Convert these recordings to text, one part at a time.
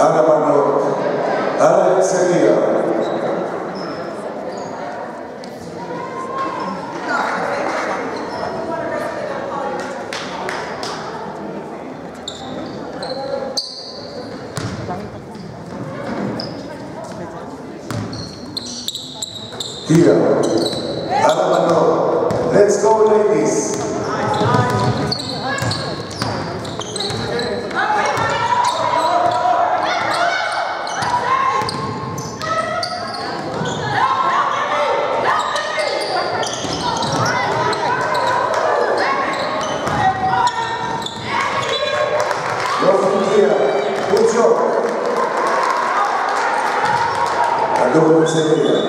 Ahora Manuel, Ahora Gracias.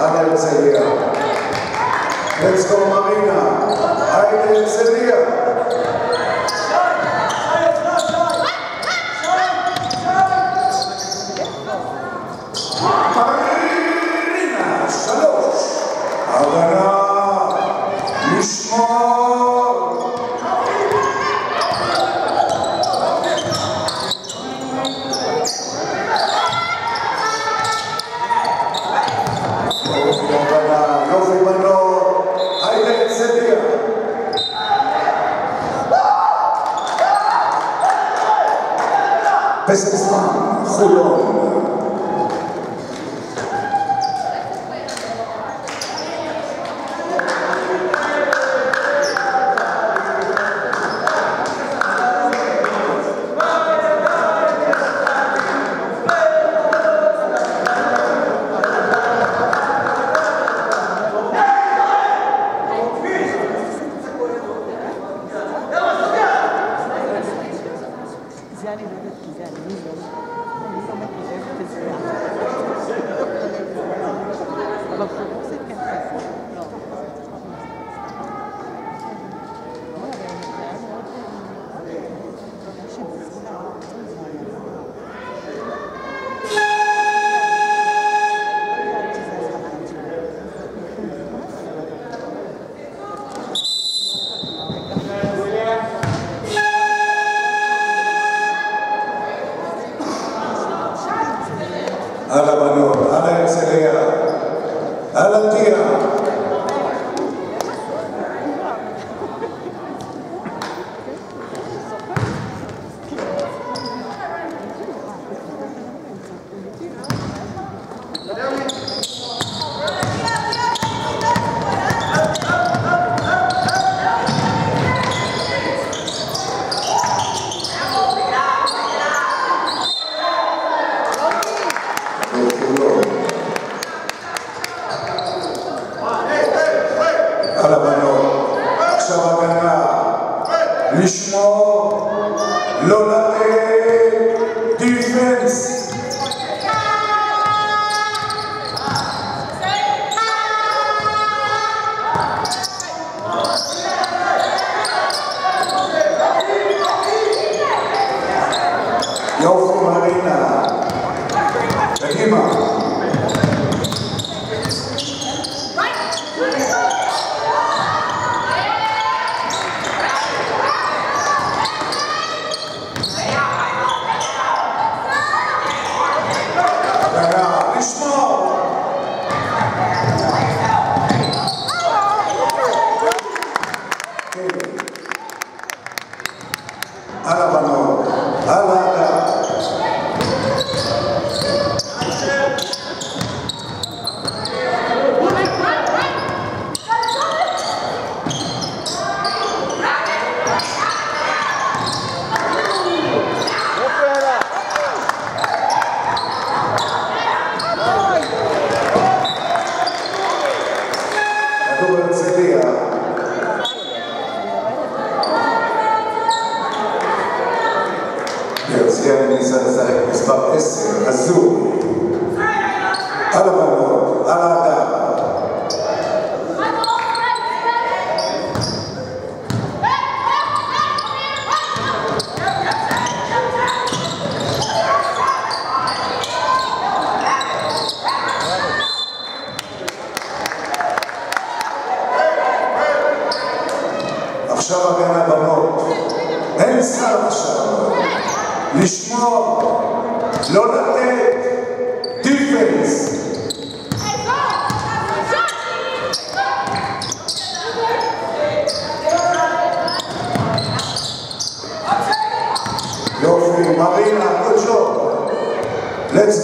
Amen, Señor. Let's go, Marina. Aire, Señor. Jetzt gerne dieser Seite, es war es, Azul. Alle Mann.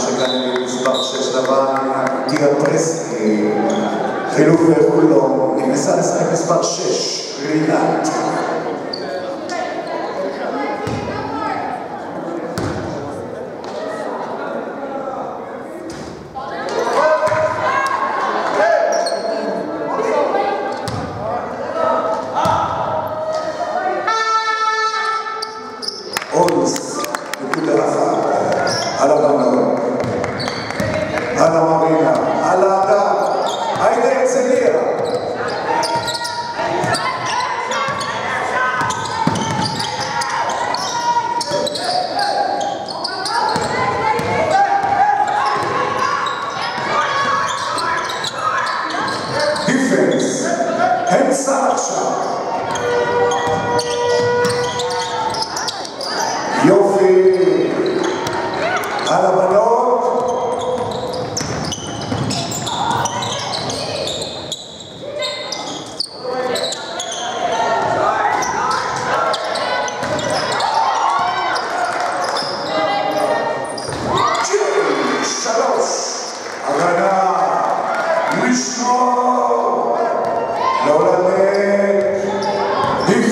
שכאן מספר 6 לבן, תיה פרסקי, חילוף וכולו, לא, נכנסה לשחק מספר 6, רינת.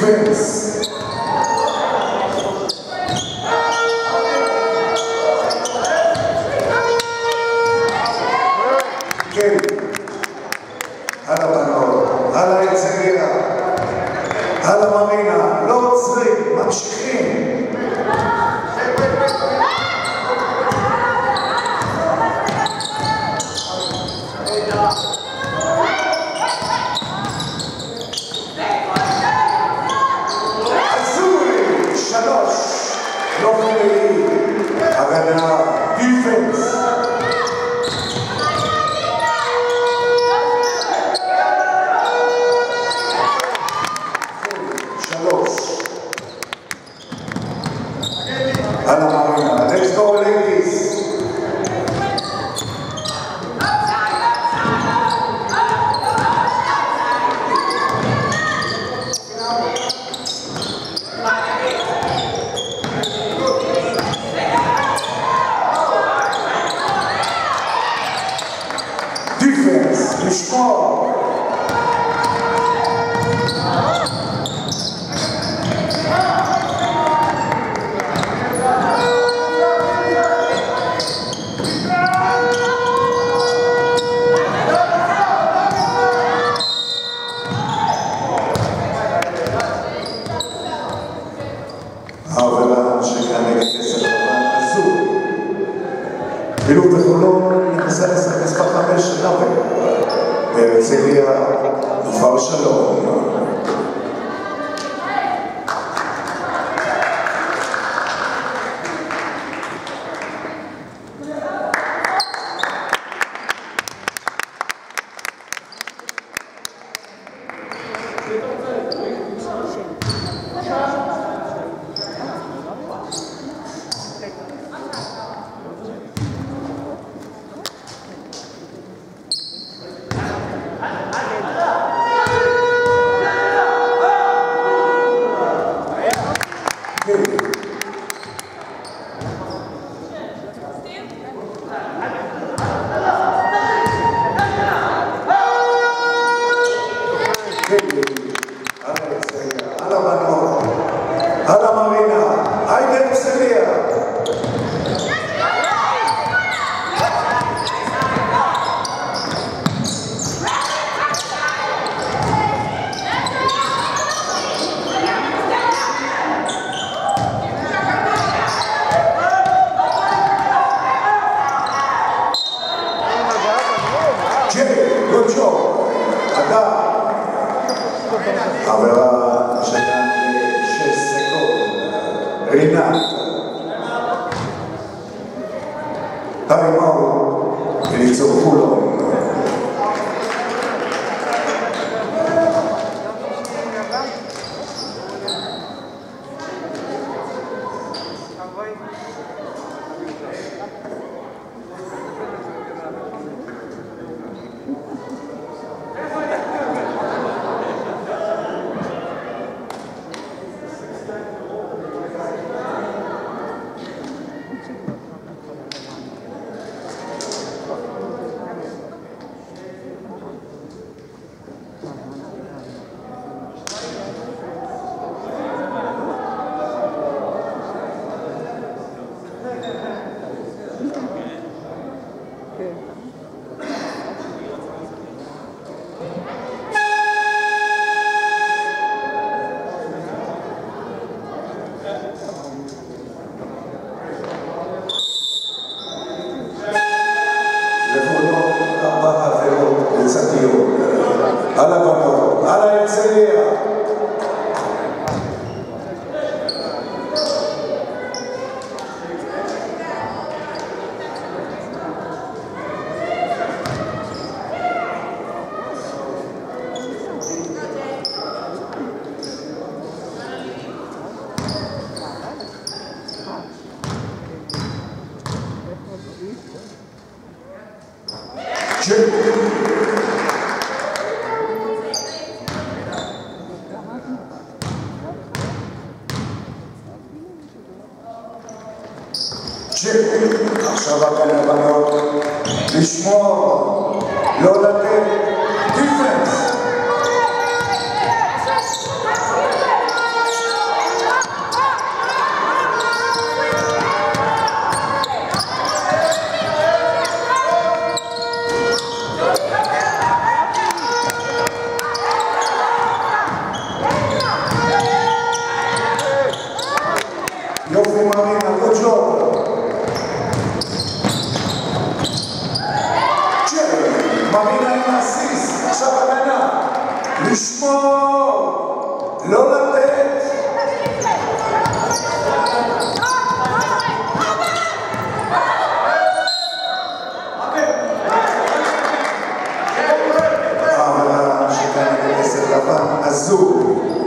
friends. also la femme